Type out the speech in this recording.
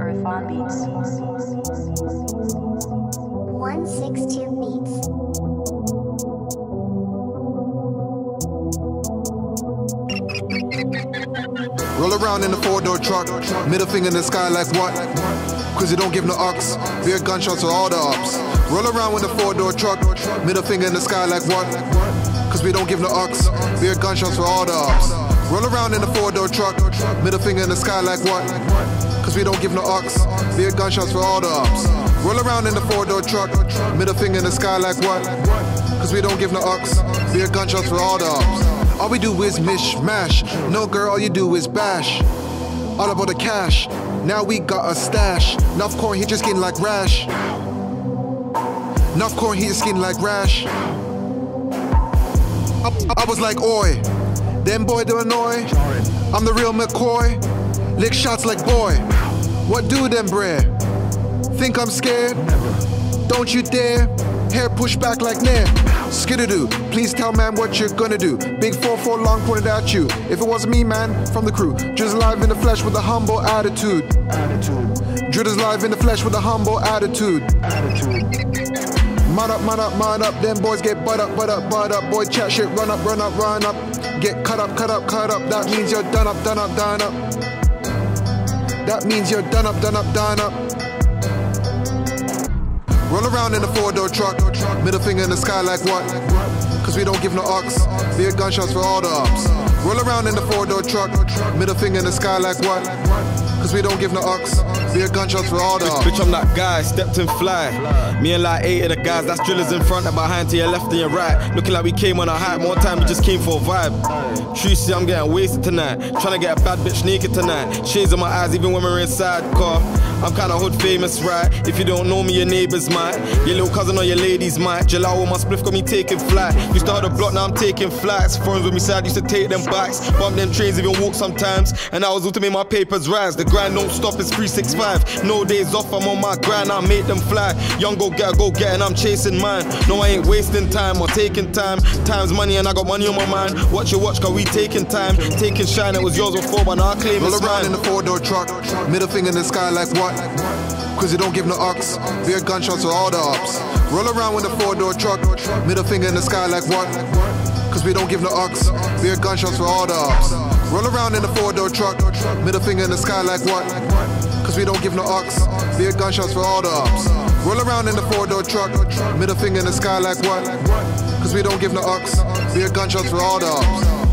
Earthbound Beats. 162 Beats. Roll around in the four door truck, middle finger in the sky like what? Cause you don't give no ucks, beer gunshots to all the ups. Roll around with the four door truck, middle finger in the sky like what? Cause we don't give no ucks, beer gunshots for all the ups. Roll around in the four door truck. Middle finger in the sky like what? Cause we don't give no ox. Beer gunshots for all the ops. Roll around in the four door truck. Middle finger in the sky like what? Cause we don't give no ox. Beer gunshots for all the ops. All we do is mishmash. No girl, all you do is bash. All about the cash. Now we got a stash. Enough corn hit your skin like rash. Enough corn hit your skin like rash. I, I was like, oi. Them boy do annoy. I'm the real McCoy. Lick shots like boy. What do them bre? Think I'm scared? Don't you dare. Hair push back like nair. Skidadoo, please tell man what you're gonna do. Big 4-4 long pointed at you. If it wasn't me, man, from the crew. Just live in the flesh with a humble attitude. Attitude. live in the flesh with a humble attitude. Attitude. Man up, man up, man up. Them boys get butt up, butt up, butt up. Boy chat shit, run up, run up, run up. Get cut up, cut up, cut up. That means you're done up, done up, done up. That means you're done up, done up, done up. Roll around in a four door truck. Middle finger in the sky like what? Cause we don't give no ox. Beer gunshots for all the ops. Roll around in the four door truck. Middle finger in the sky like what? Cause we don't give no ox. Beer gunshots for all the. Bitch, I'm that guy, stepped and fly. Me and like eight of the guys, that's drillers in front and behind to your left and your right. Looking like we came on a hype, more time we just came for a vibe. See, I'm getting wasted tonight. Trying to get a bad bitch naked tonight. Shades in my eyes, even when we're inside car. I'm kinda hood famous, right? If you don't know me, your neighbors might. Your little cousin or your ladies might. Jalal with my spliff got me taking flight. Used to have the block, now I'm taking flights. Friends with me side, used to take them bikes. Bump them trains, even walk sometimes. And I was out to make my papers rise. The grind don't stop, it's 365. No days off, I'm on my grind, I make them fly. Young go get, go get, and I'm chasing mine. No, I ain't wasting time or taking time. Time's money, and I got money on my mind. Watch your watch, cause we taking time. Taking shine, it was yours before, but now I claim Roll it's around mine. in the four door truck. Middle finger in the sky like what? Cause you don't give no ox. Beer gunshots for all the ops. Roll around with a four door truck. Middle finger in the sky like what? Cause we don't give no ox. Beer gunshots for all the ops. Roll around in a four door truck. Middle finger in the sky like what? Cause we don't give no ox. Beer gunshots for all the ops. Roll around in the four door truck. Middle finger in the sky like what? Cause we don't give no ox. Beer gunshots for all the ops.